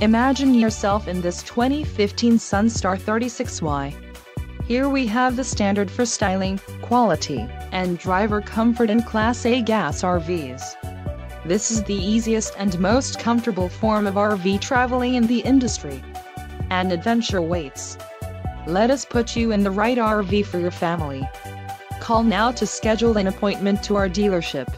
Imagine yourself in this 2015 Sunstar 36Y. Here we have the standard for styling, quality, and driver comfort in Class A gas RVs. This is the easiest and most comfortable form of RV traveling in the industry. An adventure waits. Let us put you in the right RV for your family. Call now to schedule an appointment to our dealership.